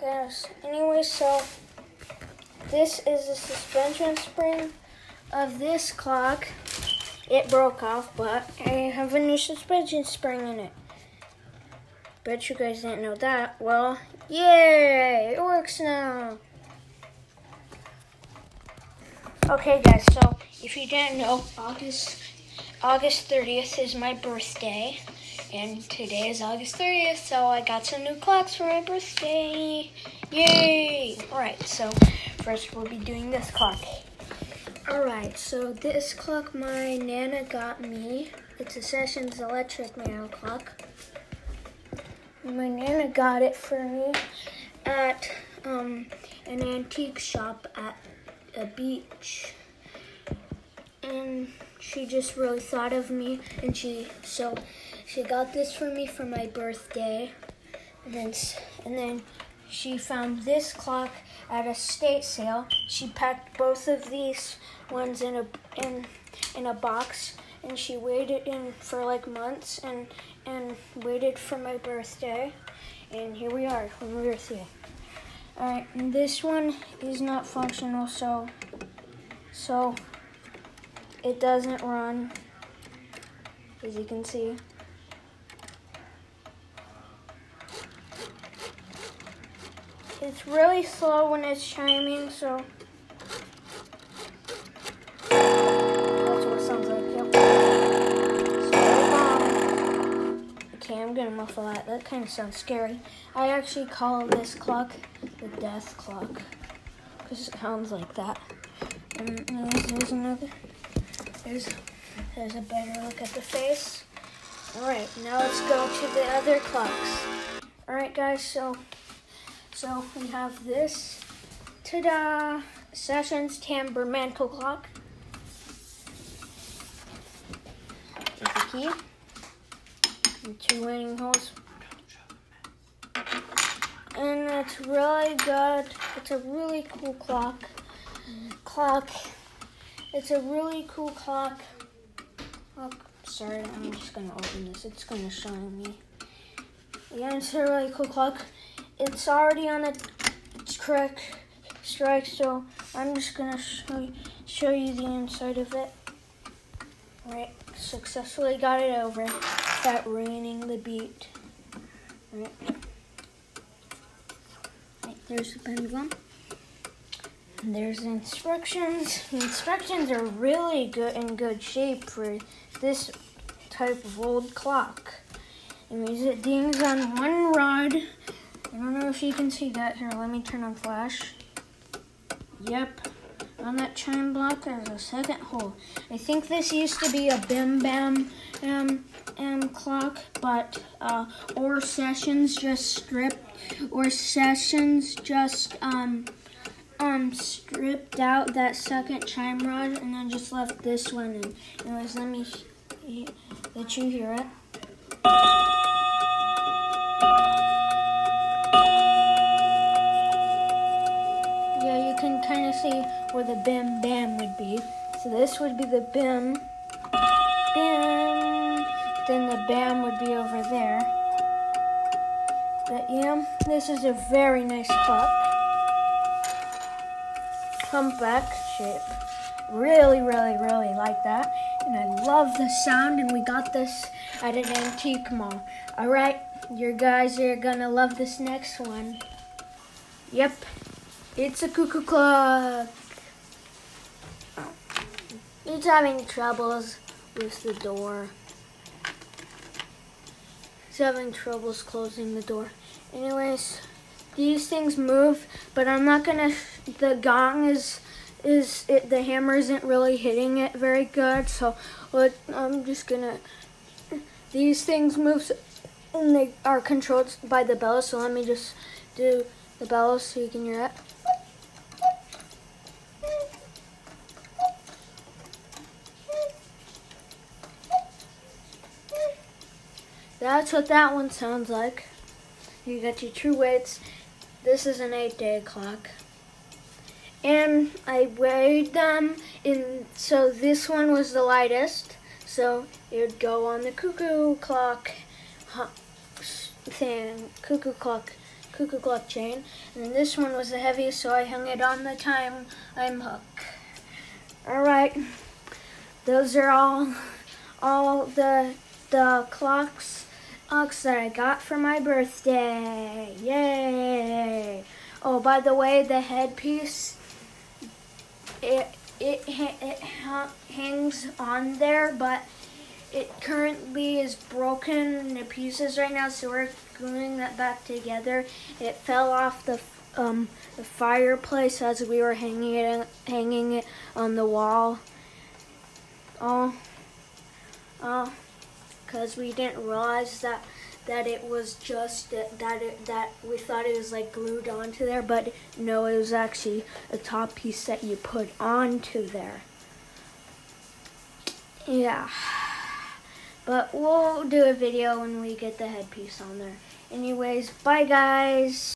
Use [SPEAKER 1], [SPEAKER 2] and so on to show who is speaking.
[SPEAKER 1] Guys, anyway, so this is the suspension spring of this clock. It broke off, but I have a new suspension spring in it. Bet you guys didn't know that. Well, yay! It works now. Okay, guys. So if you didn't know, August August 30th is my birthday, and today is August 30th. So I got some new clocks for my birthday. Yay! All right. So first we'll be doing this clock. All right. So this clock my nana got me. It's a Sessions Electric Mail clock. My nana got it for me at um, an antique shop at a beach. And she just really thought of me and she so she got this for me for my birthday. And then and then she found this clock at a state sale. She packed both of these ones in a in in a box and she waited in for like months and and waited for my birthday. And here we are for my birthday. Alright, this one is not functional, so so it doesn't run, as you can see. It's really slow when it's chiming, so that's what it sounds like. Yep. Um, okay, I'm gonna muffle that. That kind of sounds scary. I actually call this clock the death clock because it sounds like that. And there's another. There's there's a better look at the face. All right, now let's go to the other clocks. All right, guys. So so we have this. Ta-da! Sessions Timbre Mantel Clock. There's the key. And two winning holes. And it's really good. It's a really cool clock. Clock. It's a really cool clock. clock. Sorry, I'm just gonna open this. It's gonna shine me. Yeah, it's a really cool clock. It's already on a correct strike, so I'm just gonna show you, show you the inside of it. Right, successfully got it over without ruining the beat. Right. right there's the pendulum. And there's the instructions. The instructions are really good in good shape for this type of old clock. It means it dings on one rod. I don't know if you can see that. Here, let me turn on flash. Yep. On that chime block, there's a second hole. I think this used to be a Bim Bam um, um, clock, but uh, or Sessions just stripped, or Sessions just um, um, stripped out that second chime rod and then just left this one in. Anyways, let me let you hear it. See where the bim bam would be. So this would be the bim, bim, then the bam would be over there. But yeah, this is a very nice clock humpback shape. Really, really, really like that. And I love the sound, and we got this at an antique mall. All right, you guys are gonna love this next one. Yep, it's a cuckoo clock. It's having troubles with the door. It's having troubles closing the door. Anyways, these things move, but I'm not gonna. The gong is is it, the hammer isn't really hitting it very good, so I'm just gonna. These things move, and they are controlled by the bellows. So let me just do the bellows so you can hear it. That's what that one sounds like. You got your true weights. This is an eight day clock. And I weighed them in, so this one was the lightest. So it would go on the cuckoo clock thing, cuckoo clock, cuckoo clock chain, and this one was the heaviest, so I hung it on the time I'm hook. All right, those are all all the the clocks clocks that I got for my birthday. Yay! Oh, by the way, the headpiece it it it hangs on there, but it currently is broken into pieces right now, so we're gluing that back together. It fell off the um, the fireplace as we were hanging it hanging it on the wall. Oh, oh, because we didn't realize that that it was just that that, it, that we thought it was like glued onto there, but no, it was actually a top piece that you put onto there. Yeah. But we'll do a video when we get the headpiece on there. Anyways, bye guys.